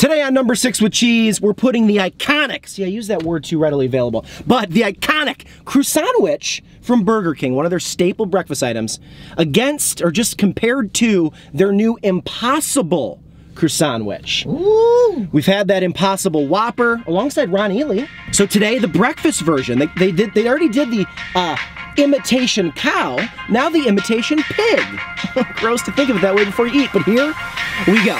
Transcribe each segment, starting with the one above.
Today on number six with cheese, we're putting the iconic, see I use that word too readily available, but the iconic croissantwich from Burger King, one of their staple breakfast items, against or just compared to their new Impossible croissantwich. Ooh. We've had that Impossible Whopper alongside Ron Ely. So today, the breakfast version. They, they did. They already did the uh, imitation cow. Now the imitation pig. Gross to think of it that way before you eat, but here we go.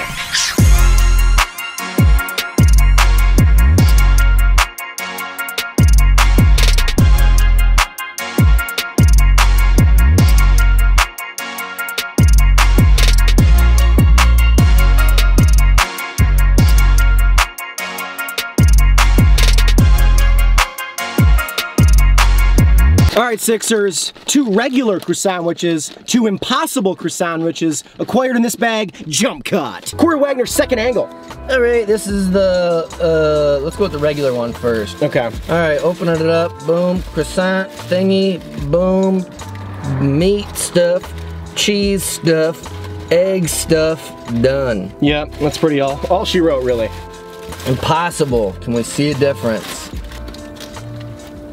Right, Sixers, two regular croissantwiches, two impossible croissantwiches, acquired in this bag, jump cut. Corey Wagner, second angle. All right, this is the, uh, let's go with the regular one first. Okay. All right, opening it up, boom, croissant thingy, boom, meat stuff, cheese stuff, egg stuff, done. Yep, that's pretty all, all she wrote, really. Impossible, can we see a difference?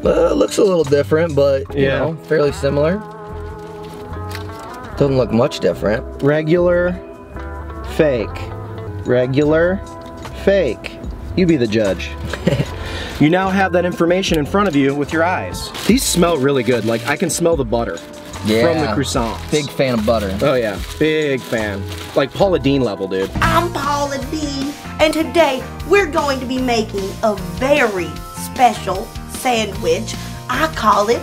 Uh, looks a little different, but, you Yeah. know, fairly similar. Doesn't look much different. Regular, fake. Regular, fake. You be the judge. you now have that information in front of you with your eyes. These smell really good. Like, I can smell the butter from the Yeah. croissants. Big fan of butter. Oh yeah, big fan. Like Paula Deen level, dude. I'm Paula Deen, and today we're going to be making a very special sandwich. I call it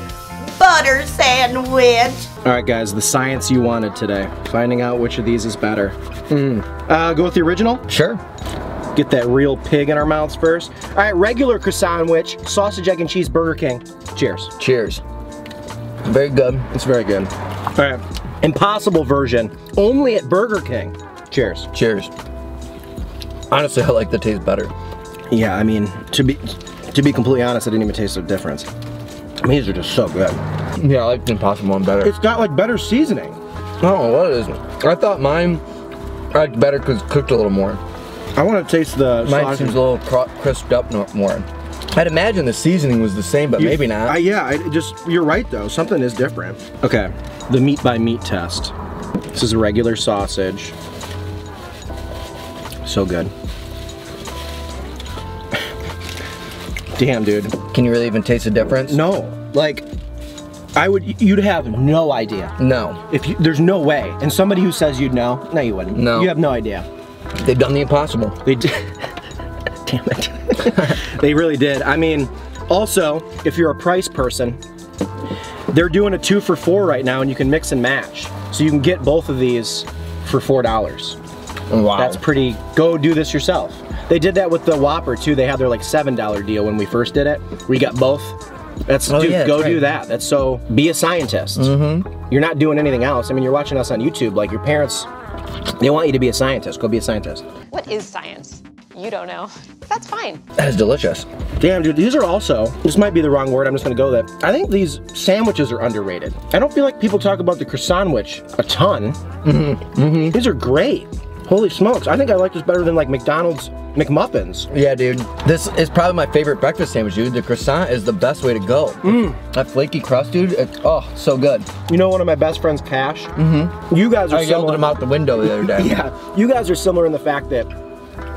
butter sandwich. All right, guys, the science you wanted today. Finding out which of these is better. Mm. Uh, go with the original. Sure. Get that real pig in our mouths first. All right, regular croissant sandwich, sausage, egg, and cheese, Burger King. Cheers. Cheers. Very good. It's very good. All right, impossible version, only at Burger King. Cheers. Cheers. Honestly, I like the taste better. Yeah, I mean, to be to be completely honest, I didn't even taste the difference. I mean, these are just so good. Yeah, I like the Impossible one better. It's got like better seasoning. Oh, know what it is. I thought mine I liked better because it cooked a little more. I want to taste the Mine sausage. seems a little cr- crisped up more. I'd imagine the seasoning was the same, but You- maybe not. I, yeah, I just you're right though. Something is different. Okay, the meat by meat test. This is a regular sausage. So good. Damn, dude. Can you really even taste the difference? No, like I would. You'd have no idea. No. If you, there's no way, and somebody who says you'd know, no, you wouldn't. No. you have no idea. They've done the impossible. They did. Damn it. they really did. I mean, also, if you're a price person, they're doing a two for four right now, and you can mix and match. So you can get both of these for four dollars. Wow. That's pretty. Go do this yourself. They did that with the Whopper too. They had their like seven dollar deal when we first did it. We got both. That's Oh, dude. yeah, go that's do right. that. That's so. Be a scientist. Mm-hmm. You're not doing anything else. I mean, you're watching us on YouTube. Like your parents, they want you to be a scientist. Go be a scientist. What is science? You don't know. That's fine. That is delicious. Damn, dude, these are also, this might be the wrong word, I'm just gonna go with it. I think these sandwiches are underrated. I don't feel like people talk about the croissant sandwich a ton. Mm-hmm. These are great. Holy smokes, I think I like this better than like McDonald's McMuffins. Yeah, dude. This is probably my favorite breakfast sandwich, dude. The croissant is the best way to go. That flaky crust, dude. It's, oh, so good. You know one of my best friends, Cash? Mm-hmm. You guys are I yelled similar. at him out the window the other day. Yeah, you guys are similar in the fact that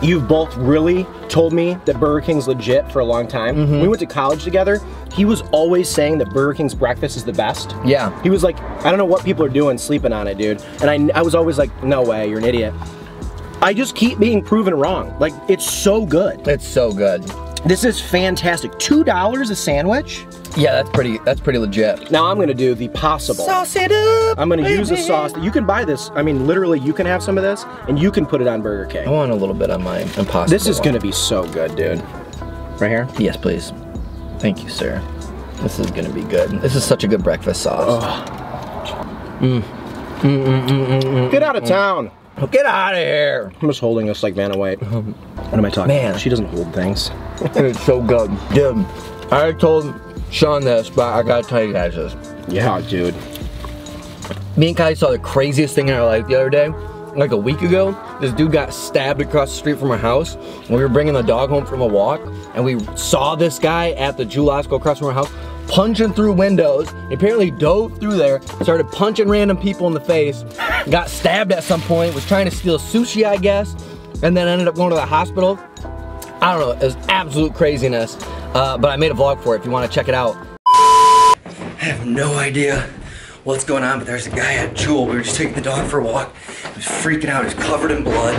you've both really told me that Burger King's legit for a long time. Mm-hmm. We went to college together. He was always saying that Burger King's breakfast is the best. Yeah. He was like, I don't know what people are doing sleeping on it, dude. And I, I was always like, no way, you're an idiot. I just keep being proven wrong. Like, it's so good. It's so good. This is fantastic. $2 a sandwich? Yeah, that's pretty. That's pretty legit. Now I'm gonna do the possible. Sauce it up. I'm gonna use a sauce that you can buy this. I mean, literally, you can have some of this and you can put it on Burger King. I want a little bit on my impossible. This is one. gonna be so good, dude. Right here? Yes, please. Thank you, sir. This is gonna be good. This is such a good breakfast sauce. Mm. Mm, mm, Get out of town. Get out of here. I'm just holding this like Vanna White. What am I talking Man. about? She doesn't hold things. It's so good, dude. I told Sean this, but I gotta tell you guys this. Yeah, dude. Me and Kai saw the craziest thing in our life the other day, like a week ago. this dude got stabbed across the street from our house. And we were bringing the dog home from a walk, and we saw this guy at the Jewel Osco across from our house punching through windows. He apparently dove through there, started punching random people in the face, got stabbed at some point, was trying to steal sushi, I guess, and then ended up going to the hospital. I don't know, it was absolute craziness. Uh, but I made a vlog for it if you want to check it out. I have no idea what's going on, but there's a guy at Jewel. We were just taking the dog for a walk. He was freaking out. He's covered in blood.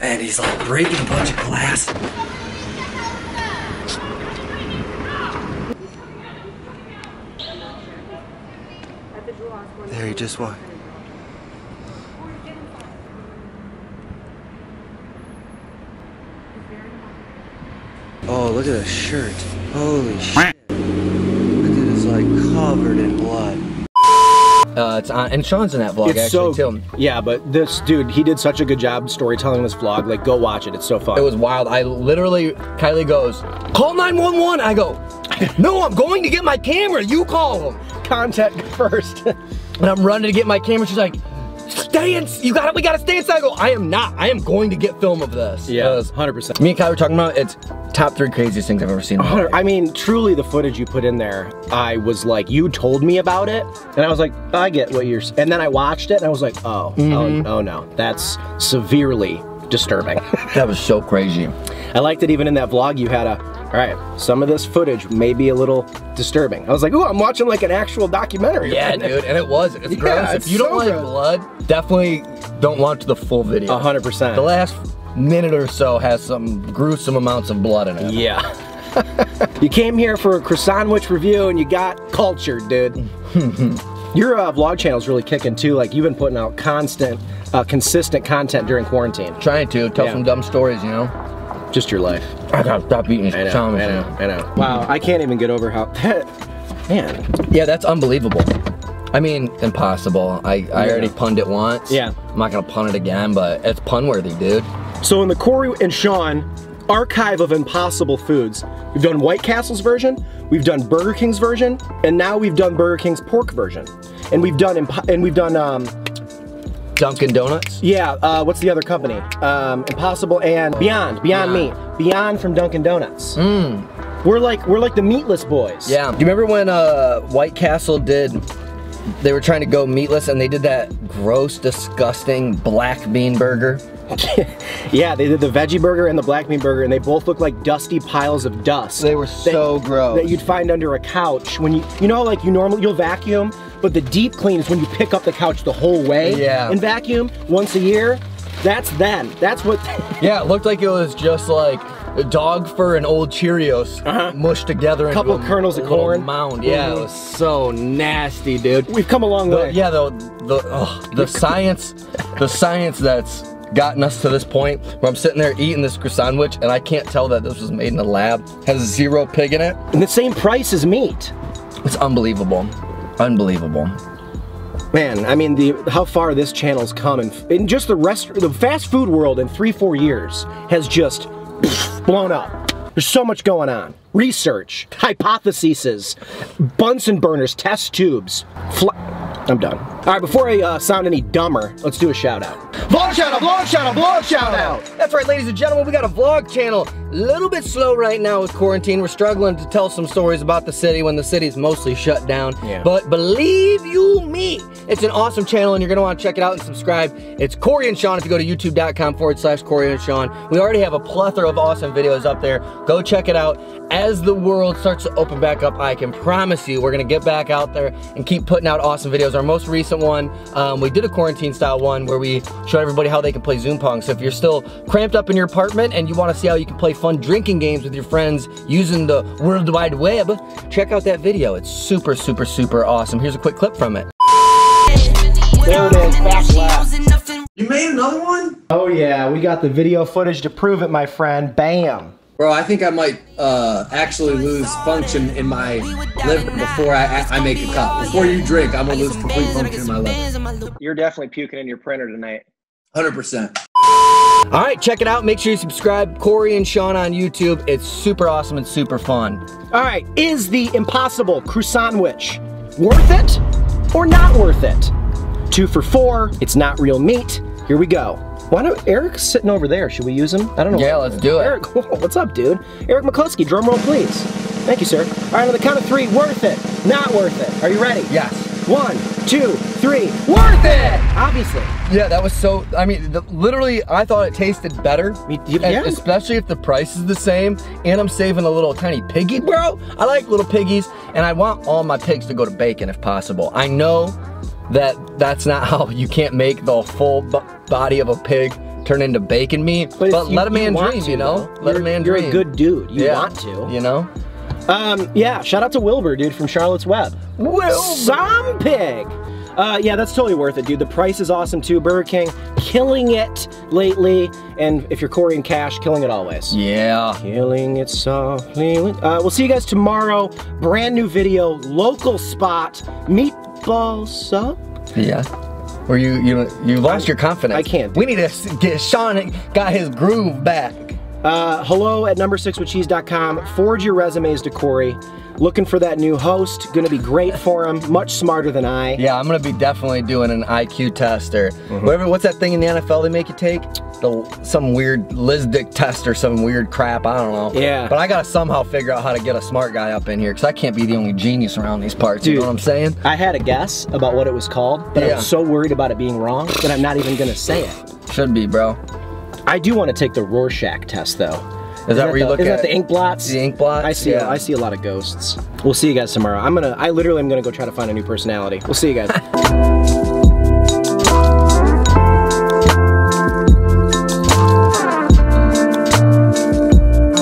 And he's like breaking a bunch of glass. There he just walked. Oh, look at the shirt. Holy shit. Look at it's like covered in blood. Uh, it's on, and Sean's in that vlog It's so too. yeah, but this dude, he did such a good job storytelling this vlog. Like, go watch it. It's so fun. It was wild. I literally, Kylie goes, call 911. I go, no, I'm going to get my camera. You call them. content first. And I'm running to get my camera. She's like, stay in, you got it, we gotta stay inside. I go, I am not. I am going to get film of this. Hundred percent. Me and Kylie were talking about it's top three craziest things I've ever seen. I mean, truly, the footage you put in there, I was like, you told me about it, and I was like, I get what you're. s-" And then I watched it, and I was like, oh, Mm-hmm. oh, oh no, that's severely disturbing. That was so crazy. I liked that even in that vlog, you had a. All right, some of this footage may be a little disturbing. I was like, ooh, I'm watching like an actual documentary. Yeah, dude, and it was. It's Yeah, gross. it's if you don't like gross. blood, definitely don't watch the full video. A hundred percent. The last minute or so has some gruesome amounts of blood in it. Yeah. you came here for a croissantwich review and you got cultured, dude. Your uh, vlog is really kicking too. Like you've been putting out constant, uh, consistent content during quarantine. Trying to tell Yeah. some dumb stories, you know. Just your life. I gotta stop eating these I know. chow I mein. know. I know. Wow. I can't even get over how that. Man. Yeah, that's unbelievable. I mean, impossible. I, I already punned it once. Yeah. I'm not gonna pun it again, but it's pun worthy, dude. So in the Corey and Sean archive of impossible foods, we've done White Castle's version, we've done Burger King's version, and now we've done Burger King's pork version, and we've done and we've done um, Dunkin' Donuts. Yeah, uh, what's the other company? Um, Impossible and Beyond, Beyond Beyond. Meat, Beyond from Dunkin' Donuts. We're like we're like the meatless boys. Yeah. Do you remember when uh, White Castle did? They were trying to go meatless, and they did that gross, disgusting black bean burger. yeah. They did the veggie burger and the black bean burger, and they both look like dusty piles of dust. They were so gross. That you'd find under a couch when you you know like you normally you'll vacuum, but the deep clean is when you pick up the couch the whole way Yeah. and vacuum once a year. That's then. That's what. Yeah, it looked like it was just like a dog fur and old Cheerios uh -huh. mushed together A Couple a kernels of corn. mound. Yeah, Mhm. it was so nasty, dude. We've come a long The- way. yeah, the the ugh, the science, the science that's gotten us to this point where I'm sitting there eating this croissant sandwich and I can't tell that this was made in a lab. Has zero pig in it. And the same price as meat. It's unbelievable, unbelievable. Man, I mean, the how far this channel's come, and in just the rest, the fast food world in three, four years has just blown up. There's so much going on. Research, hypotheses, Bunsen burners, test tubes. I'm done. All right, before I uh, sound any dumber, let's do a shout out. Vlog shout out, vlog shout out, vlog shout out. That's right, ladies and gentlemen, we got a vlog channel. A little bit slow right now with quarantine. We're struggling to tell some stories about the city when the city's mostly shut down. Yeah. But believe you me, it's an awesome channel and you're gonna wanna check it out and subscribe. It's Corey and Sean if you go to youtube.com forward slash Corey and Sean. We already have a plethora of awesome videos up there. Go check it out. As the world starts to open back up, I can promise you we're gonna get back out there and keep putting out awesome videos. Our most recent one, um, we did a quarantine style one where we showed everybody how they can play Zoom Pong. So if you're still cramped up in your apartment and you wanna see how you can play fun drinking games with your friends using the World Wide Web, check out that video. It's super, super, super awesome. Here's a quick clip from it. There it is, back left. You made another one? Oh yeah, we got the video footage to prove it, my friend. Bam. Bro, I think I might uh, actually lose function in my liver before I, I make a cup. Before you drink, I'm gonna lose complete function in my liver. You're definitely puking in your printer tonight. 100%. All right, check it out. Make sure you subscribe. Corey and Sean on YouTube. It's super awesome and super fun. All right, is the impossible croissantwich worth it or not worth it? Two for four, it's not real meat. Here we go. Why don't Eric's sitting over there? Should we use him? I don't know. Yeah, let's do it. Eric, what's up, dude? Eric McCluskey, drum roll, please. Thank you, sir. All right, on the count of three, worth it, not worth it. Are you ready? Yes. One, two, three, worth it! Obviously. Yeah, that was so. I mean, the, literally, I thought it tasted better. Me- you- yeah. Especially if the price is the same, and I'm saving a little tiny piggy, bro. I like little piggies, and I want all my pigs to go to bacon if possible. I know that that's not how you can't make the full b- body of a pig turn into bacon meat, but, if you- let a man dream, to, you know. though. Let You're- a man You're dream. a good dude. You Yeah, want to. you know. Um, yeah, shout out to Wilbur, dude, from Charlotte's Web. Wilbur! Some pig. Uh, yeah, that's totally worth it, dude. The price is awesome too. Burger King killing it lately, and if you're Corey and Cash, killing it always. Yeah. Killing it softly. Uh, we'll see you guys tomorrow. Brand new video, local spot, meatball sub. Yeah. Where you you you lost your confidence. I can't We need to get Sean got his groove back. Uh, hello at number six with cheese.com. Forward your resumes to Corey. Looking for that new host. Gonna be great for him. Much smarter than I. Yeah, I'm gonna be definitely doing an IQ test or whatever. What's that thing in the NFL they make you take? The, some weird Lizdick test or some weird crap. I don't know. Yeah. But I gotta somehow figure out how to get a smart guy up in here because I can't be the only genius around these parts. You know what I'm saying? I had a guess about what it was called, but I'm so worried about it being wrong that I'm not even gonna say it. Should be, bro. I do want to take the Rorschach test though. Is that where you the, look is at that the ink blots? the ink blots? I see. Yeah. I see a lot of ghosts. We'll see you guys tomorrow. I'm gonna. I literally am gonna go try to find a new personality. We'll see you guys.